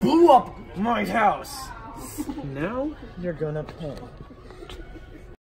blew up my house. Now you're gonna pay.